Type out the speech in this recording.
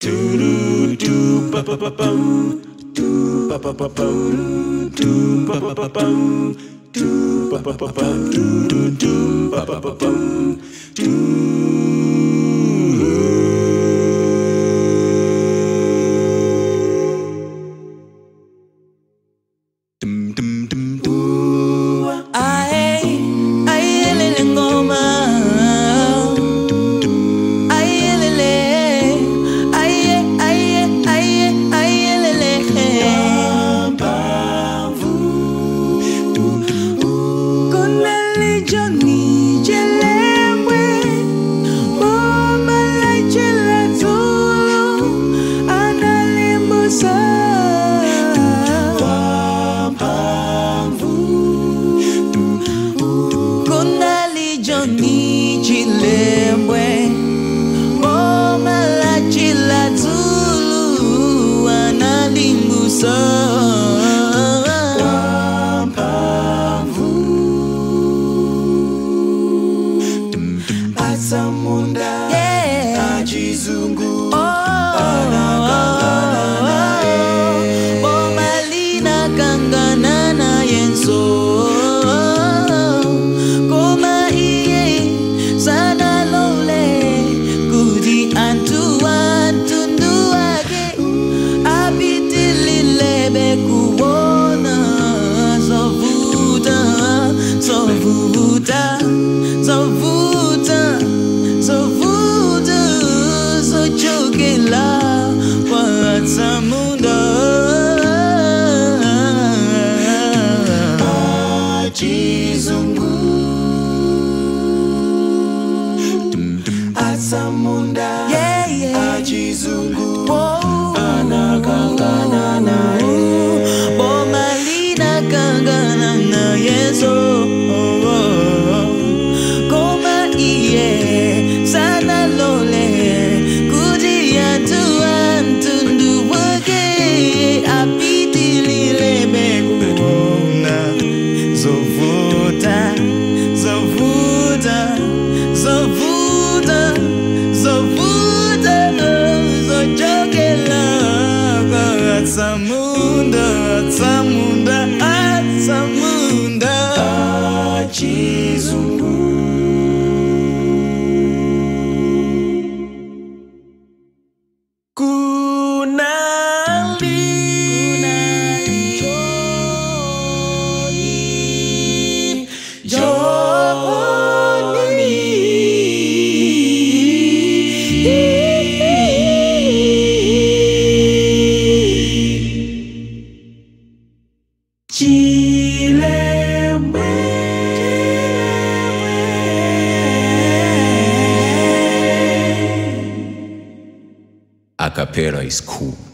Ae, Asamunda Yeah. Ajizungu Bomalina Asamunda Yeah, yeah. Ajizungu Whoa. Anakangana nae Bomalina kangana na yeso Koma iye sana lole. Kudi antu antu nduwage Apiti lile bekuona Zovuta, 怎么 Acapella is cool.